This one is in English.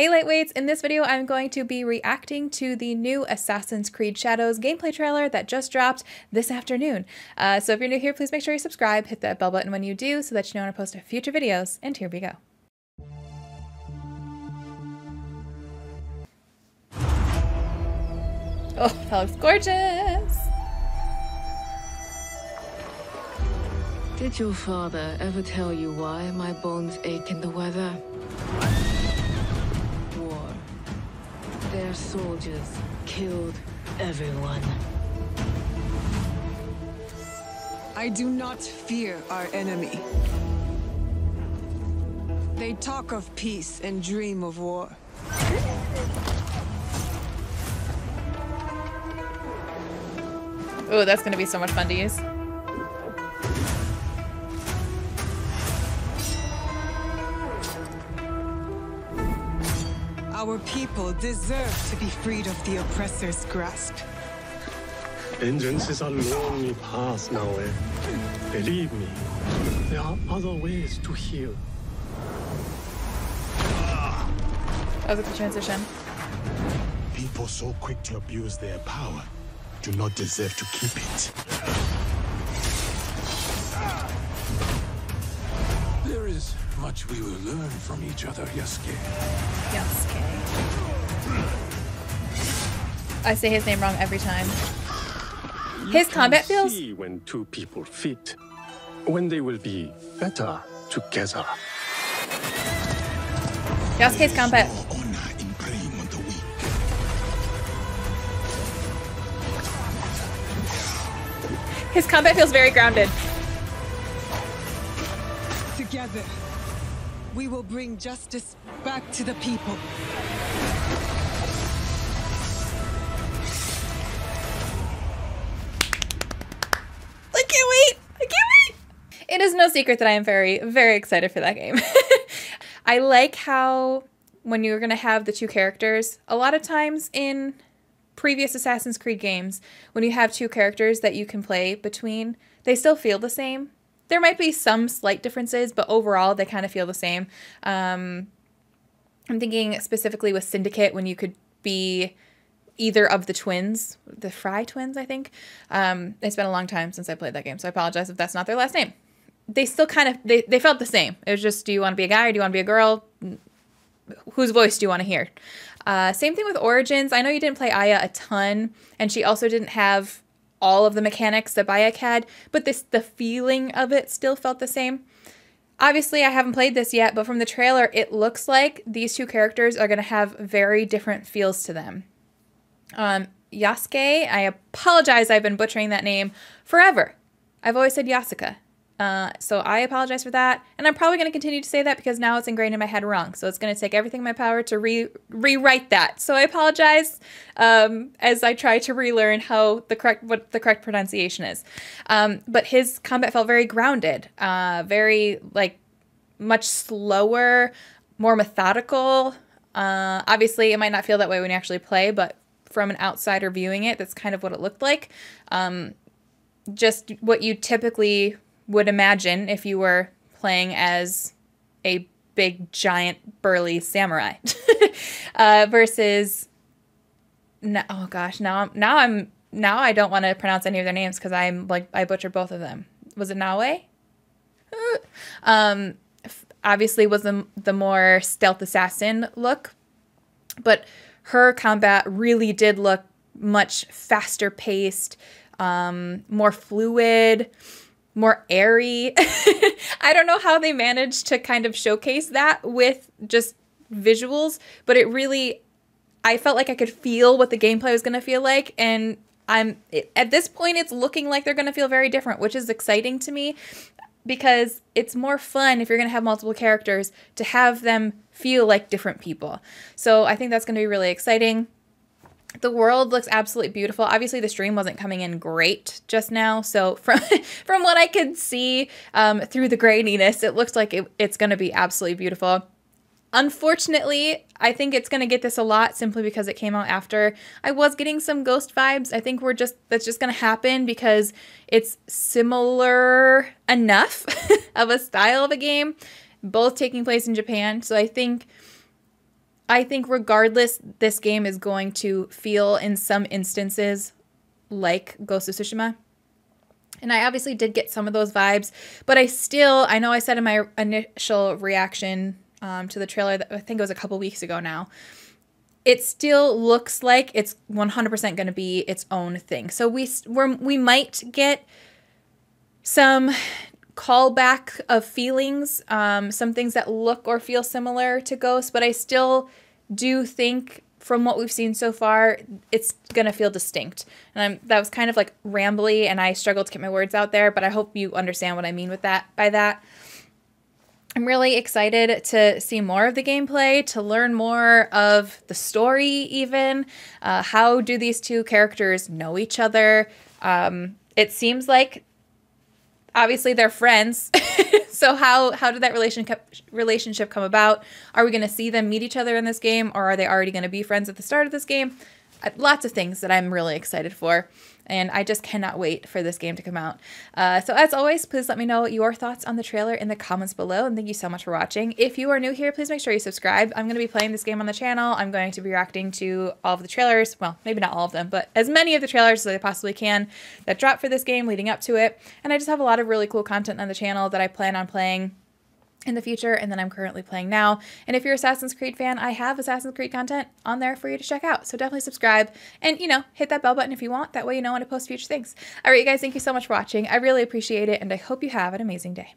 Hey lightweights, in this video I'm going to be reacting to the new Assassin's Creed Shadows gameplay trailer that just dropped this afternoon. Uh, so if you're new here, please make sure you subscribe, hit that bell button when you do so that you know when I post future videos, and here we go. Oh, that looks gorgeous! Did your father ever tell you why my bones ache in the weather? Their soldiers killed everyone. I do not fear our enemy. They talk of peace and dream of war. Oh, that's gonna be so much fun to use. Our people deserve to be freed of the oppressor's grasp. Vengeance is a lonely path now, eh? Believe me, there are other ways to heal. That was a good transition. People so quick to abuse their power do not deserve to keep it. There is much we will learn from each other, Yasuke. Yasuke. I say his name wrong every time. You his combat feels. See when two people fit, when they will be better together. Yasuke's combat. honor in preying on the weak. His combat feels very grounded. We will bring justice back to the people. I can't wait! I can't wait! It is no secret that I am very, very excited for that game. I like how when you're going to have the two characters, a lot of times in previous Assassin's Creed games, when you have two characters that you can play between, they still feel the same. There might be some slight differences, but overall they kind of feel the same. Um, I'm thinking specifically with Syndicate when you could be either of the twins, the Frye twins, I think. Um, it's been a long time since I played that game, so I apologize if that's not their last name. They still kind of they, they felt the same. It was just, do you want to be a guy or do you want to be a girl? Whose voice do you want to hear? Uh, same thing with Origins. I know you didn't play Aya a ton, and she also didn't have all of the mechanics that Bayek had, but this the feeling of it still felt the same. Obviously, I haven't played this yet, but from the trailer, it looks like these two characters are going to have very different feels to them. Um, Yasuke, I apologize, I've been butchering that name forever. I've always said Yasuka. Uh, so I apologize for that, and I'm probably going to continue to say that because now it's ingrained in my head wrong. So it's going to take everything in my power to re rewrite that. So I apologize um, as I try to relearn how the correct what the correct pronunciation is. Um, but his combat felt very grounded, uh, very like much slower, more methodical. Uh, obviously, it might not feel that way when you actually play, but from an outsider viewing it, that's kind of what it looked like. Um, just what you typically would imagine if you were playing as a big, giant, burly samurai uh, versus. No, oh gosh, now I'm now I'm now I don't want to pronounce any of their names because I'm like I butchered both of them. Was it Naoe? um, obviously was the the more stealth assassin look, but her combat really did look much faster paced, um, more fluid more airy. I don't know how they managed to kind of showcase that with just visuals, but it really I felt like I could feel what the gameplay was going to feel like and I'm it, at this point it's looking like they're going to feel very different, which is exciting to me because it's more fun if you're going to have multiple characters to have them feel like different people. So I think that's going to be really exciting. The world looks absolutely beautiful. Obviously, the stream wasn't coming in great just now, so from from what I could see um, through the graininess, it looks like it, it's going to be absolutely beautiful. Unfortunately, I think it's going to get this a lot simply because it came out after. I was getting some ghost vibes. I think we're just that's just going to happen because it's similar enough of a style of a game, both taking place in Japan. So I think I think regardless, this game is going to feel in some instances like Ghost of Tsushima. And I obviously did get some of those vibes, but I still, I know I said in my initial reaction um, to the trailer that I think it was a couple weeks ago now, it still looks like it's 100% going to be its own thing. So we we we might get some callback of feelings, um, some things that look or feel similar to Ghost, but I still do think from what we've seen so far, it's gonna feel distinct. And I'm, that was kind of like rambly, and I struggled to get my words out there, but I hope you understand what I mean with that. By that, I'm really excited to see more of the gameplay, to learn more of the story, even. Uh, how do these two characters know each other? Um, it seems like obviously they're friends. so how how did that relationship relationship come about? Are we going to see them meet each other in this game, or are they already going to be friends at the start of this game? Lots of things that I'm really excited for and I just cannot wait for this game to come out. Uh, so as always, please let me know your thoughts on the trailer in the comments below, and thank you so much for watching. If you are new here, please make sure you subscribe. I'm going to be playing this game on the channel. I'm going to be reacting to all of the trailers. Well, maybe not all of them, but as many of the trailers as I possibly can that drop for this game leading up to it. And I just have a lot of really cool content on the channel that I plan on playing in the future and then I'm currently playing now. And if you're Assassin's Creed fan, I have Assassin's Creed content on there for you to check out. So definitely subscribe and, you know, hit that bell button if you want. That way you know when I post future things. All right, you guys, thank you so much for watching. I really appreciate it and I hope you have an amazing day.